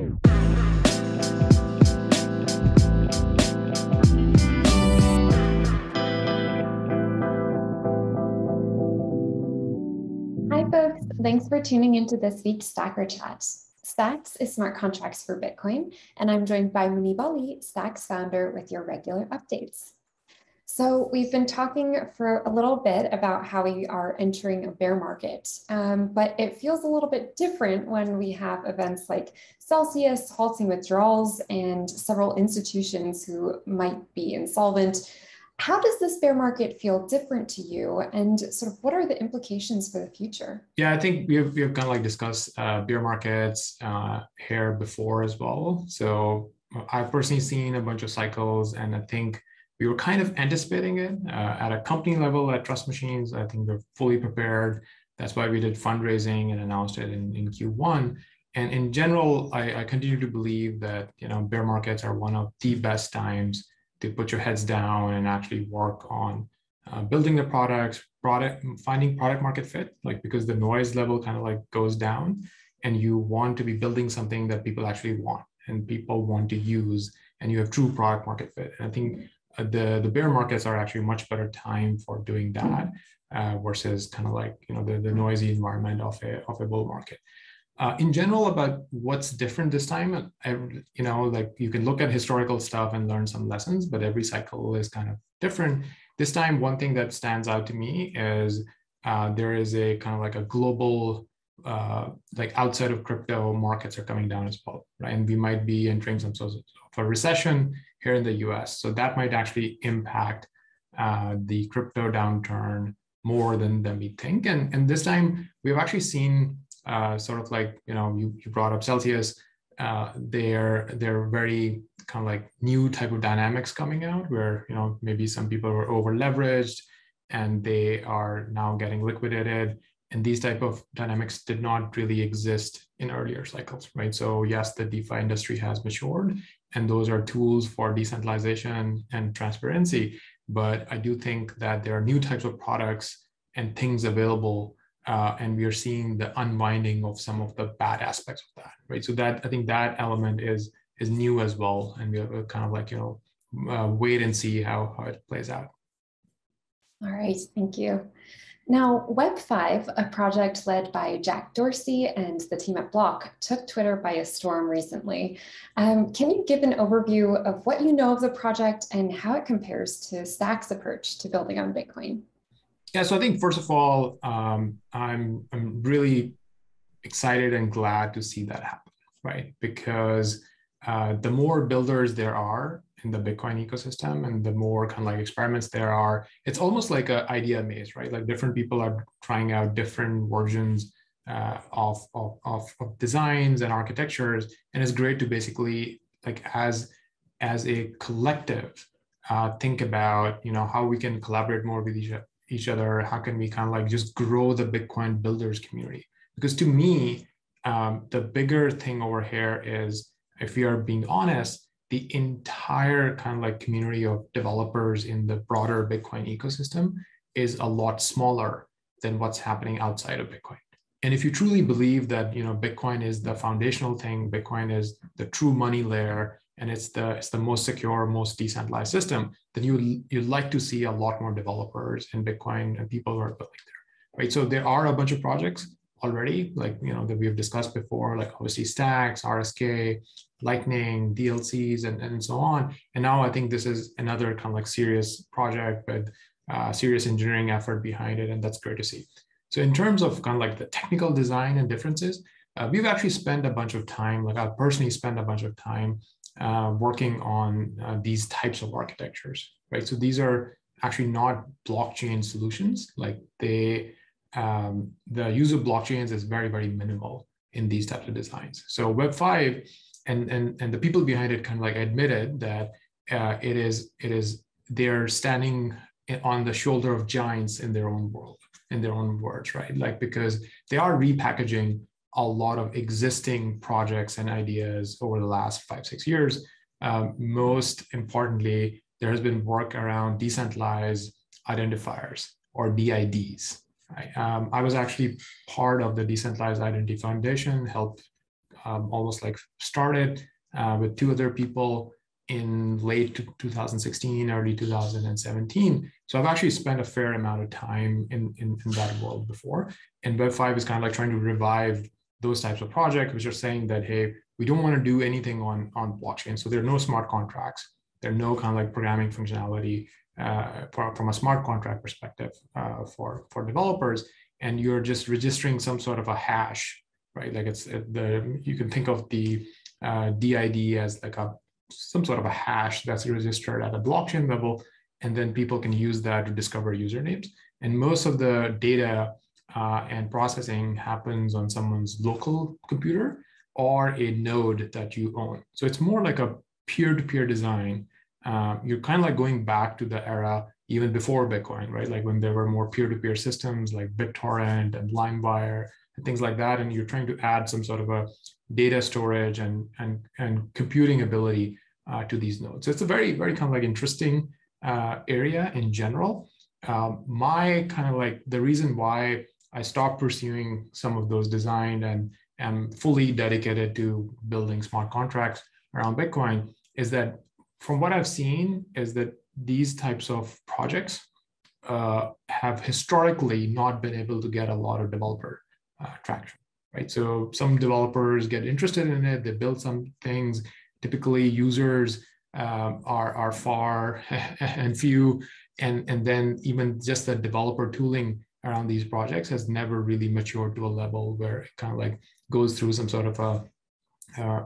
Hi, folks. Thanks for tuning into this week's Stacker Chat. Stacks is smart contracts for Bitcoin, and I'm joined by Muneeb Ali, Stacks founder, with your regular updates. So we've been talking for a little bit about how we are entering a bear market, um, but it feels a little bit different when we have events like Celsius halting withdrawals and several institutions who might be insolvent. How does this bear market feel different to you, and sort of what are the implications for the future? Yeah, I think we've we've kind of like discussed uh, bear markets uh, here before as well. So I've personally seen a bunch of cycles, and I think we were kind of anticipating it uh, at a company level at Trust Machines. I think we're fully prepared. That's why we did fundraising and announced it in, in Q1. And in general, I, I continue to believe that you know bear markets are one of the best times to put your heads down and actually work on uh, building the products, product, finding product market fit, like because the noise level kind of like goes down and you want to be building something that people actually want and people want to use and you have true product market fit. And I think the the bear markets are actually a much better time for doing that uh, versus kind of like you know the, the noisy environment of a of a bull market. Uh, in general, about what's different this time, every, you know, like you can look at historical stuff and learn some lessons, but every cycle is kind of different. This time, one thing that stands out to me is uh, there is a kind of like a global uh, like outside of crypto markets are coming down as well, right? And we might be entering some sort of a recession here in the US. So that might actually impact uh, the crypto downturn more than, than we think. And, and this time we've actually seen uh, sort of like, you know, you, you brought up Celsius. Uh, they're they're very kind of like new type of dynamics coming out where you know maybe some people were over leveraged and they are now getting liquidated and these type of dynamics did not really exist in earlier cycles right? So yes the defi industry has matured and those are tools for decentralization and transparency. But i do think that there are new types of products and things available uh, and we are seeing the unwinding of some of the bad aspects of that right? So that i think that element is is new as well and we're kind of like you know uh, wait and see how, how it plays out. All right. Thank you now, Web5, a project led by Jack Dorsey and the team at Block, took Twitter by a storm recently. Um, can you give an overview of what you know of the project and how it compares to Stack's approach to building on Bitcoin? Yeah, so I think first of all, um, I'm I'm really excited and glad to see that happen, right? Because uh, the more builders there are, in the Bitcoin ecosystem and the more kind of like experiments there are, it's almost like an idea maze, right? Like different people are trying out different versions uh, of, of, of, designs and architectures. And it's great to basically like as, as a collective, uh, think about, you know, how we can collaborate more with each, each other. How can we kind of like just grow the Bitcoin builders community? Because to me, um, the bigger thing over here is if we are being honest, the entire kind of like community of developers in the broader Bitcoin ecosystem is a lot smaller than what's happening outside of Bitcoin. And if you truly believe that you know Bitcoin is the foundational thing, Bitcoin is the true money layer, and it's the it's the most secure, most decentralized system, then you you'd like to see a lot more developers in Bitcoin and people who are building there, right? So there are a bunch of projects already, like you know that we have discussed before, like obviously Stacks, RSK, Lightning, DLCs, and, and so on. And now I think this is another kind of like serious project with uh, serious engineering effort behind it, and that's great to see. So in terms of kind of like the technical design and differences, uh, we've actually spent a bunch of time, like I personally spent a bunch of time uh, working on uh, these types of architectures, right? So these are actually not blockchain solutions. Like they, um, the use of blockchains is very, very minimal in these types of designs. So Web5 and and and the people behind it kind of like admitted that uh, it is it is they're standing on the shoulder of giants in their own world in their own words right? Like because they are repackaging a lot of existing projects and ideas over the last five six years. Um, most importantly there has been work around decentralized identifiers or dids right? Um, i was actually part of the decentralized identity foundation helped um, almost like started uh, with two other people in late 2016, early 2017. So I've actually spent a fair amount of time in, in, in that world before. And Web5 is kind of like trying to revive those types of projects, which are saying that, hey, we don't want to do anything on, on blockchain. So there are no smart contracts. There are no kind of like programming functionality uh, for, from a smart contract perspective uh, for, for developers. And you're just registering some sort of a hash, right? Like it's the, you can think of the uh, DID as like a some sort of a hash that's registered at a blockchain level, and then people can use that to discover usernames. And most of the data uh, and processing happens on someone's local computer or a node that you own. So it's more like a peer-to-peer design. Uh, you're kind of like going back to the era even before Bitcoin, right? Like when there were more peer-to-peer systems like BitTorrent and LimeWire and things like that, and you're trying to add some sort of a data storage and, and, and computing ability uh, to these nodes. So it's a very, very kind of like interesting uh, area in general. Um, my kind of like the reason why I stopped pursuing some of those designed and am fully dedicated to building smart contracts around Bitcoin is that from what I've seen is that these types of projects uh, have historically not been able to get a lot of developer uh, traction right? So some developers get interested in it, they build some things. Typically, users um, are are far and few, and and then even just the developer tooling around these projects has never really matured to a level where it kind of like goes through some sort of a uh,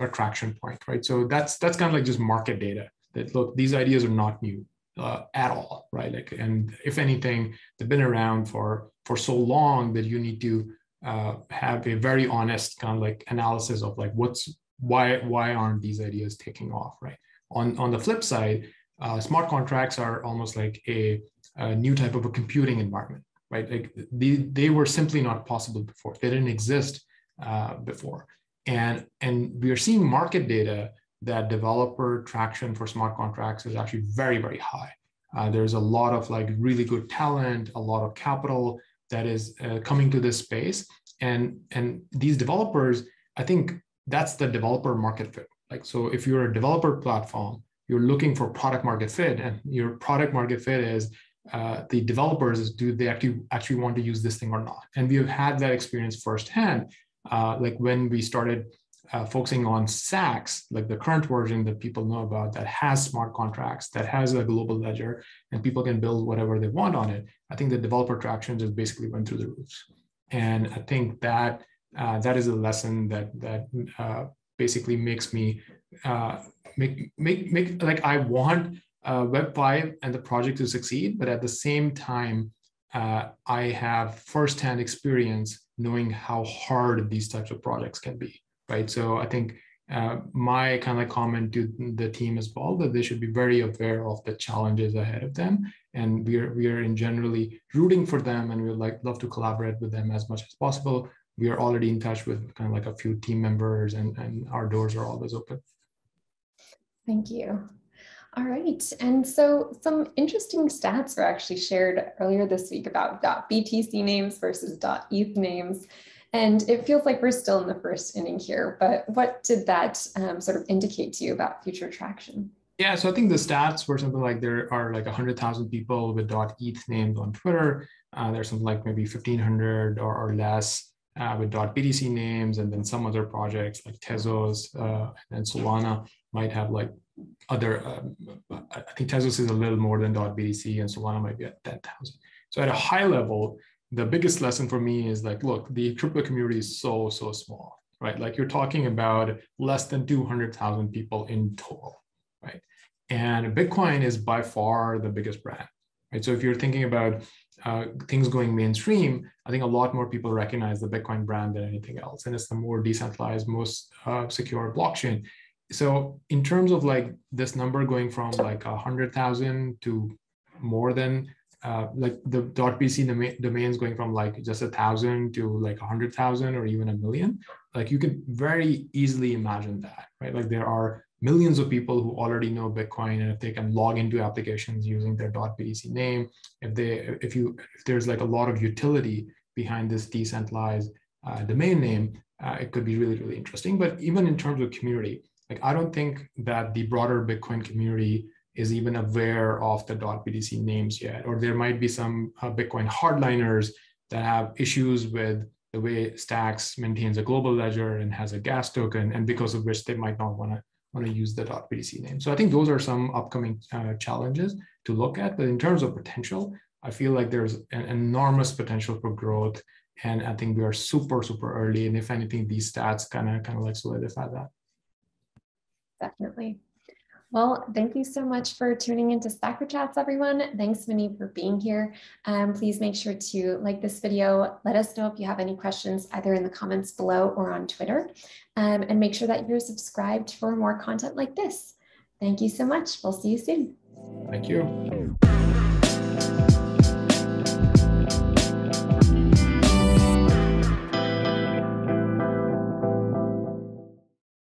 a, traction point, right? So that's that's kind of like just market data that look these ideas are not new uh, at all, right? Like, and if anything, they've been around for for so long that you need to uh, have a very honest kind of like analysis of like what's why why aren't these ideas taking off right on on the flip side uh, smart contracts are almost like a, a, new type of a computing environment right like they, they were simply not possible before they didn't exist uh, before and and we are seeing market data that developer traction for smart contracts is actually very very high. Uh, there's a lot of like really good talent a lot of capital that is uh, coming to this space. And and these developers i think that's the developer market fit. Like so if you're a developer platform you're looking for product market fit and your product market fit is uh, the developers do they actually actually want to use this thing or not? And we have had that experience firsthand uh, like when we started uh, focusing on Stacks, like the current version that people know about that has smart contracts, that has a global ledger, and people can build whatever they want on it. I think the developer traction just basically went through the roofs, and I think that uh, that is a lesson that that uh, basically makes me uh, make make make like I want uh, Web five and the project to succeed, but at the same time, uh, I have firsthand experience knowing how hard these types of projects can be right? So I think uh, my kind of comment to the team as well that they should be very aware of the challenges ahead of them, and we are we are in generally rooting for them, and we would like love to collaborate with them as much as possible. We are already in touch with kind of like a few team members, and and our doors are always open. Thank you. All right. And so some interesting stats were actually shared earlier this week about .BTC names versus .ETH names. And it feels like we're still in the first inning here, but what did that um, sort of indicate to you about future traction? Yeah, so I think the stats were something like there are like 100,000 people with .eth names on Twitter. Uh, there's something like maybe 1,500 or, or less uh, with .btc names, and then some other projects like Tezos uh, and Solana might have like other. Um, I think Tezos is a little more than .btc, and Solana might be at 10,000. So at a high level, the biggest lesson for me is like, look, the crypto community is so, so small, right? Like you're talking about less than 200,000 people in total, right? And Bitcoin is by far the biggest brand, right? So if you're thinking about uh, things going mainstream, I think a lot more people recognize the Bitcoin brand than anything else. And it's the more decentralized, most uh, secure blockchain. So in terms of like this number going from like a hundred thousand to more than uh, like the .btc domain, domains going from like just a thousand to like a hundred thousand or even a million, like you can very easily imagine that, right? Like there are millions of people who already know Bitcoin, and if they can log into applications using their .btc name, if they if you if there's like a lot of utility behind this decentralized uh, domain name, uh, it could be really, really interesting. But even in terms of community, like I don't think that the broader Bitcoin community is even aware of the .BTC names yet, or there might be some uh, Bitcoin hardliners that have issues with the way Stacks maintains a global ledger and has a gas token, and because of which they might not want to want to use the .BTC name. So I think those are some upcoming uh, challenges to look at. But in terms of potential, I feel like there's an enormous potential for growth, and I think we are super super early. And if anything, these stats kind of kind of like solidify that. Definitely. Well, thank you so much for tuning into Stacker Chats, everyone. Thanks, Minnie, for being here. Um, please make sure to like this video. Let us know if you have any questions either in the comments below or on Twitter. Um, and make sure that you're subscribed for more content like this. Thank you so much. We'll see you soon. Thank you.